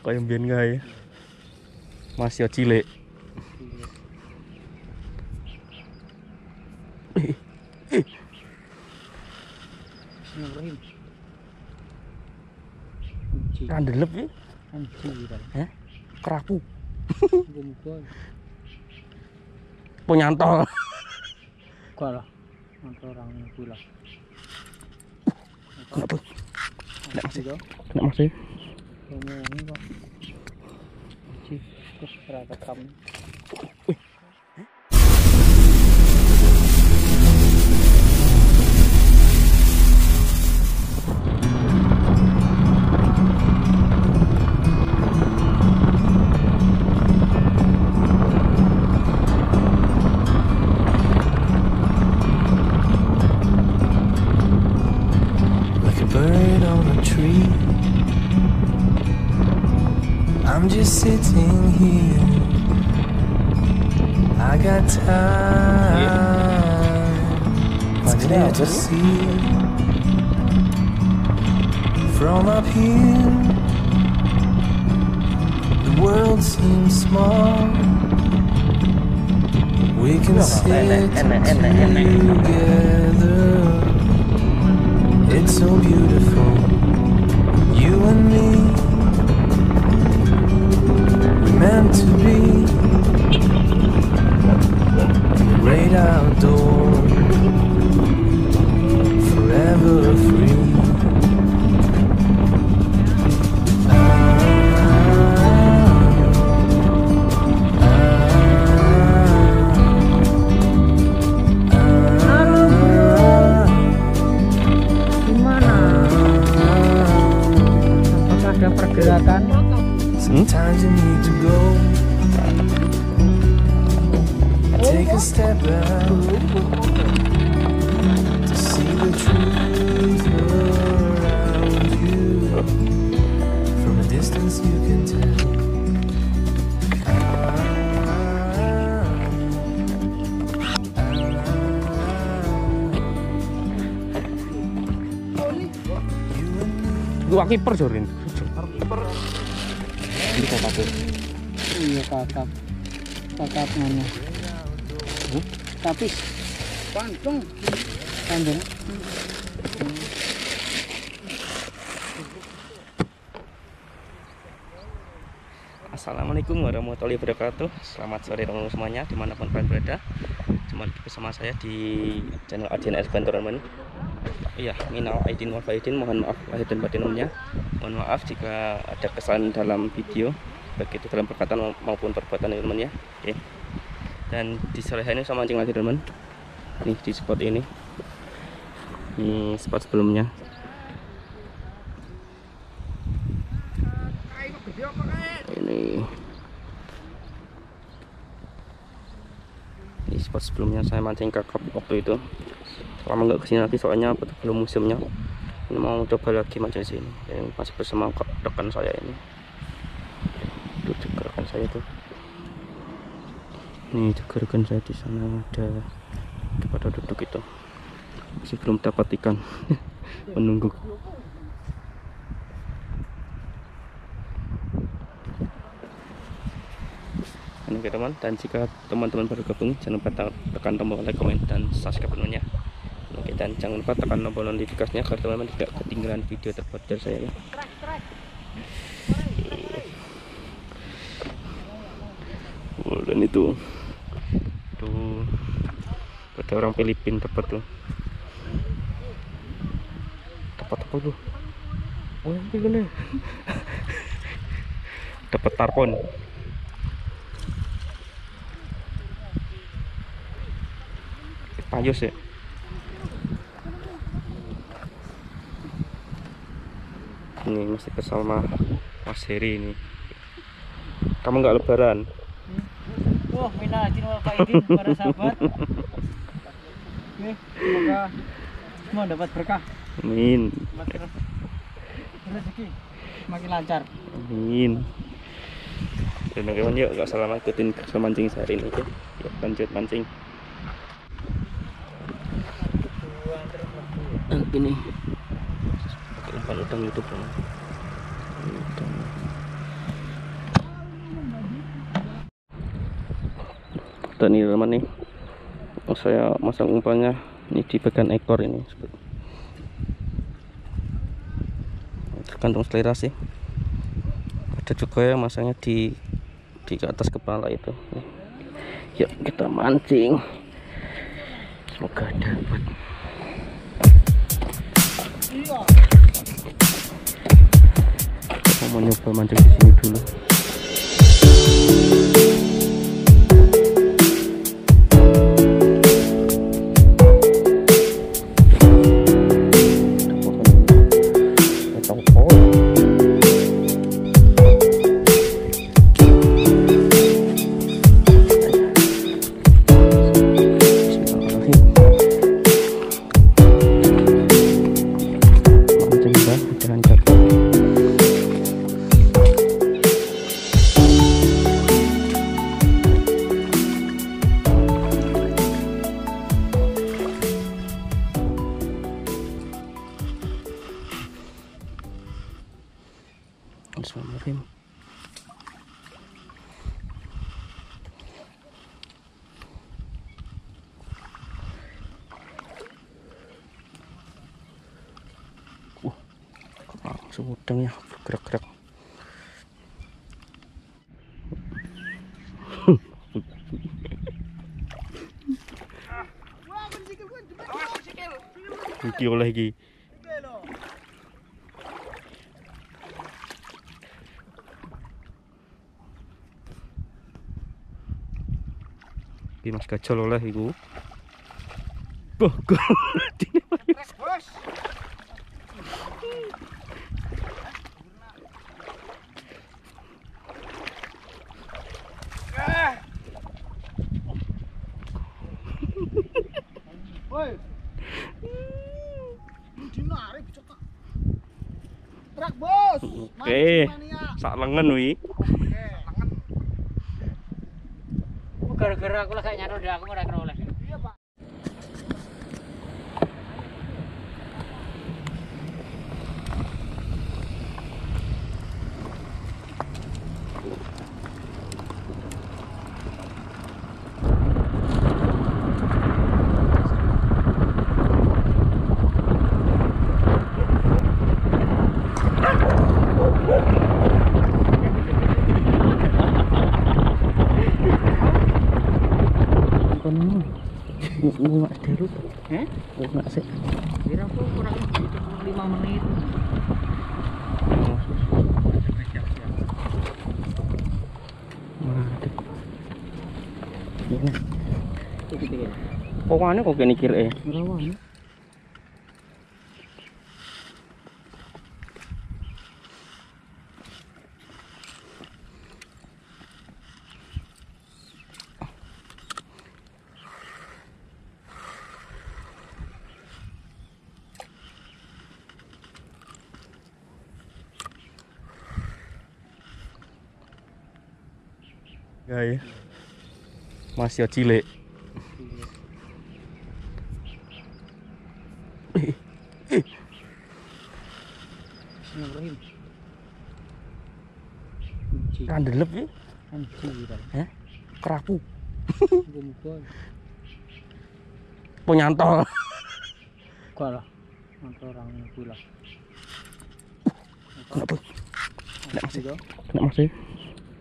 kaya mbiyen kae. Masih cilik. Bismillahirrahmanirrahim. Anjing, Kandelep ya. Kerapu. Penyantol. enggak lah. Orang itu lah. Kenapa? Nek masih. Kena masih. Ngomongin kok. I'm just sitting here. I got time. It's clear to see from up here. The world seems small. We can sit together. It's so beautiful, you and me. Meant to be great outdoor, forever free. Kiper Jorin. Ini kakak. Iya kakak. Kakak mana? Tapi pantung. Pantung. Assalamualaikum warahmatullahi wabarakatuh Selamat sore teman-teman semuanya Di mana pun kalian berada Cuma bersama saya di channel Adventure teman Iya, minal aidin wal faidin Mohon maaf lahir dan batinnya Mohon maaf jika ada kesalahan dalam video Baik itu dalam perkataan maupun perbuatan teman ya Oke. Dan di sore ini sama mancing lagi teman Nih di spot ini. Ini spot sebelumnya ini di spot sebelumnya saya mancing kakap waktu itu. Lama nggak ke sini lagi soalnya belum musimnya. Ini mau coba lagi mancing sini. Yang masih bersama rekan saya ini. Itu juga rekan saya tuh. Ini juga rekan saya di sana ada pada duduk itu. Masih belum dapat ikan. Menunggu Oke teman dan jika teman-teman baru gabung jangan lupa te- tekan tombol like, komen dan subscribe nya. Oke dan jangan lupa tekan tombol notifikasinya agar teman-teman tidak ketinggalan video terbaru dari saya ya. Oh, dan itu. Tuh. Ada orang Filipin dapat tuh. Dapat apa tuh? Oh gini dapat tarpon payus ya ini masih bersama Mas Heri ini. Kamu nggak lebaran? Wah, minal aidin wal faidin para sahabat. Oke, semoga semua dapat berkah, amin. Rezeki semakin lancar. amin. Dan teman yuk nggak salah ikutin kerja mancing saya hari ini oke? Yuk lanjut mancing yang hmm. ini. Pakai umpan udang itu bro dan ini teman nih oh, saya masang umpannya ini di bagian ekor ini. Tergantung selera sih. Ada juga yang masangnya di di atas kepala itu. Yuk kita mancing. Semoga dapat mau nyoba mancing di sini dulu langsung udang ya bergerak-gerak. Iki oleh iki. Iki Mas Gajol oleh iku. Boh, Oke. sak lengan wi. Gara-gara aku lagi nyaro aku ora kena oleh. Kono. Mak derut. Eh? Mak sik. Kira aku kurang lebih 5 menit. Ini. Pokoknya kok kene kira eh. Rawan. Ya ya. Masih cilik. Bismillahirrahmanirrahim. Kandelep ya. Eh? Kerapu. Penyantol. gua lah. Nanti orang pula. Kenapa? Nek masih. Juga. Kena masih.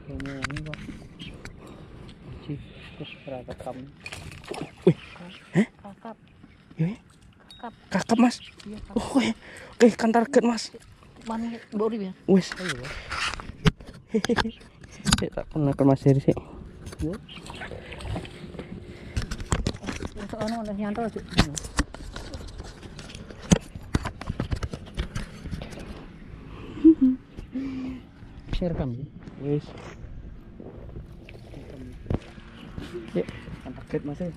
Ngomongin kok. Cih, terus rekam. Wih, eh? Kakap. Ya, ya. Kakap. Kakap mas. Iya, kakap. Oh, oke. Oke, kan target mas. Mana ya? Wes. Tak ke mas nyantol, Cuk. Share kami. Wes. Ya, kan target mas. eh.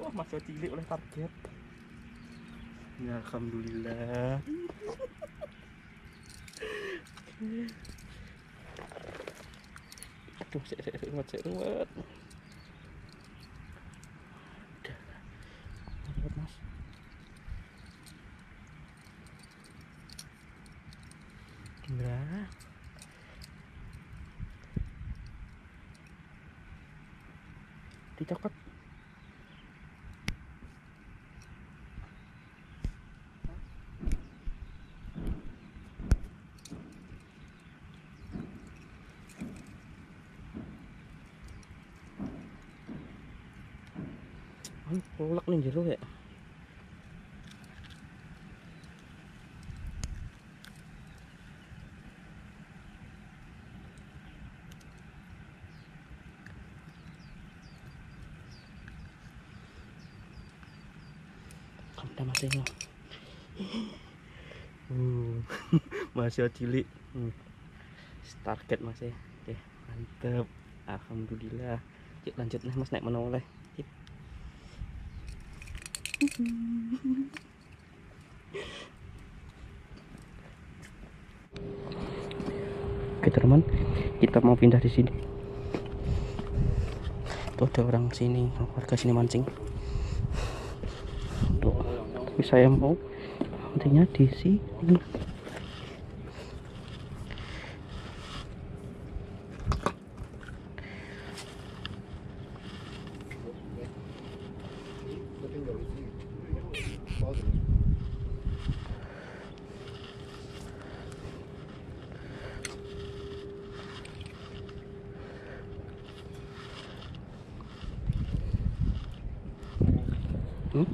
Wah, masih cilik oleh target. Ya, alhamdulillah. Aduh, sik sik sik ruwet sik ruwet. Ruwet, Mas. Tita Kat. Kamu masih? Uh, masih cilik. Hmm. Target masih. Oke, mantep. Alhamdulillah. Yuk lanjut nih Mas naik mana oleh. Oke teman, kita mau pindah di sini. Tuh ada orang sini, warga sini mancing. Tapi saya mau mancingnya di sini. Hmm?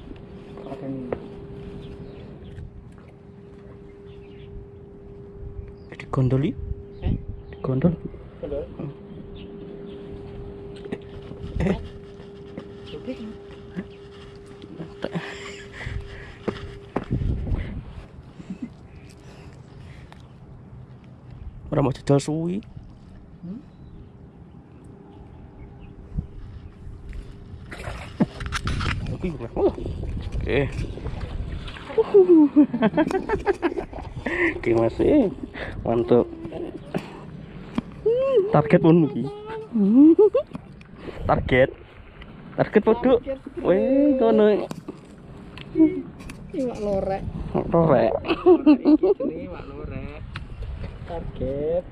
Di gondol yuk. Eh? Di gondol. Eh, orang mau jajal suwi. Hmm? Oke, oh. Oke. Oke masih mantap. Target pun iki. Target. Target poduk. Weh, kono. Iwak lorek. Rorek. Ini iwak lorek. Target.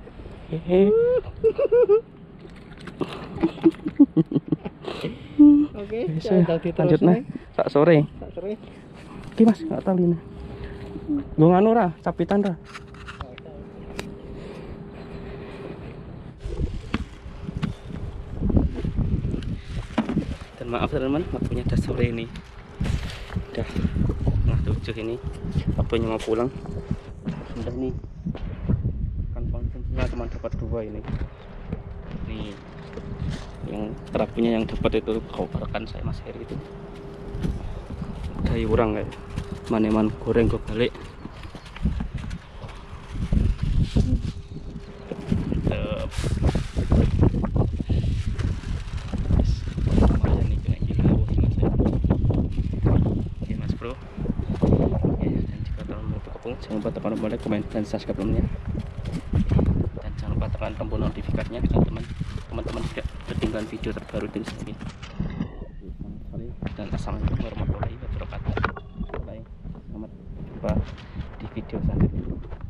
Oke, eh, lanjut nah. Sak sore. Tak seru. Iki Mas, gak tali nah. Gue nganu ra, capitan ra. Dan maaf teman-teman, waktunya udah sore ini. Udah nah tujuh ini. Waktunya mau pulang. Udah nih. Kan konsumsinya cuma dapat dua ini. Nih. Yang terapinya yang dapat itu kau rekan saya Mas Heri itu. Kayu orang kayak maneman goreng gue balik. Jangan lupa tekan tombol like, komen dan subscribe temennya dan jangan lupa tekan tombol notifikasinya teman-teman teman-teman tidak ketinggalan video terbaru dari sini dan assalamualaikum warahmatullahi jumpa di video selanjutnya